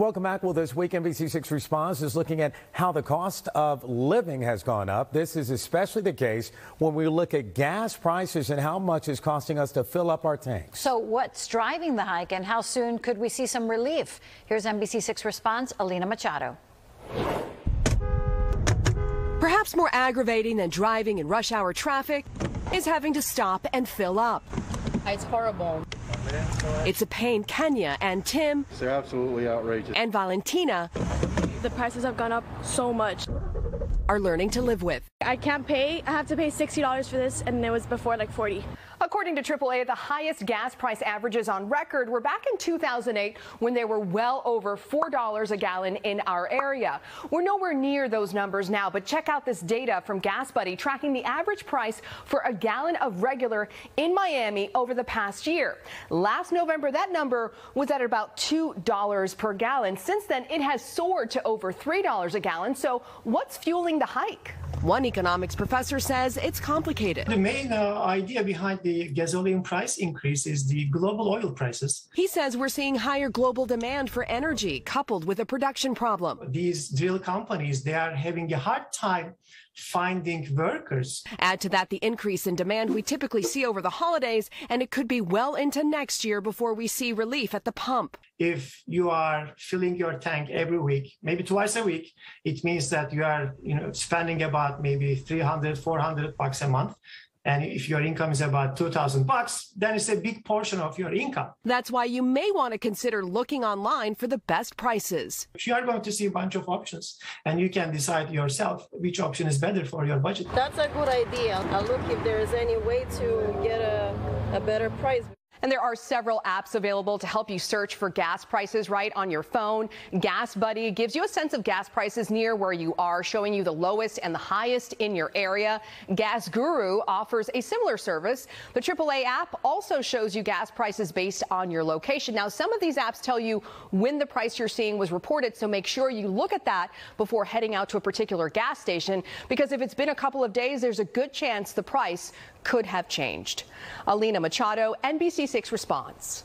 Welcome back. Well, this week, NBC6 Responds is looking at how the cost of living has gone up. This is especially the case when we look at gas prices and how much it's costing us to fill up our tanks. So, what's driving the hike and how soon could we see some relief? Here's NBC6 Responds, Alina Machado. Perhaps more aggravating than driving in rush hour traffic is having to stop and fill up. It's horrible. It's a pain Kenya and Tim. They're absolutely outrageous. And Valentina. The prices have gone up so much. Are learning to live with. I can't pay. I have to pay $60 for this, and it was before like 40. According to AAA, the highest gas price averages on record were back in 2008 when they were well over $4 a gallon in our area. We're nowhere near those numbers now, but check out this data from Gas Buddy tracking the average price for a gallon of regular in Miami over the past year. Last November, that number was at about $2 per gallon. Since then, it has soared to over $3 a gallon. So what's fueling the hike? One economics professor says it's complicated. The main uh, idea behind the gasoline price increase is the global oil prices. He says we're seeing higher global demand for energy coupled with a production problem. These drill companies, they are having a hard time finding workers. Add to that the increase in demand we typically see over the holidays, and it could be well into next year before we see relief at the pump. If you are filling your tank every week, maybe twice a week, it means that you are, you know, spending about maybe 300, 400 bucks a month. And if your income is about 2000 bucks, then it's a big portion of your income. That's why you may want to consider looking online for the best prices. You are going to see a bunch of options and you can decide yourself which option is better for your budget. That's a good idea. I'll look if there is any way to get a, a better price. And there are several apps available to help you search for gas prices right on your phone. Gas Buddy gives you a sense of gas prices near where you are, showing you the lowest and the highest in your area. Gas Guru offers a similar service. The AAA app also shows you gas prices based on your location. Now, some of these apps tell you when the price you're seeing was reported, so make sure you look at that before heading out to a particular gas station, because if it's been a couple of days, there's a good chance the price could have changed. Alina Machado, NBC6 Responds.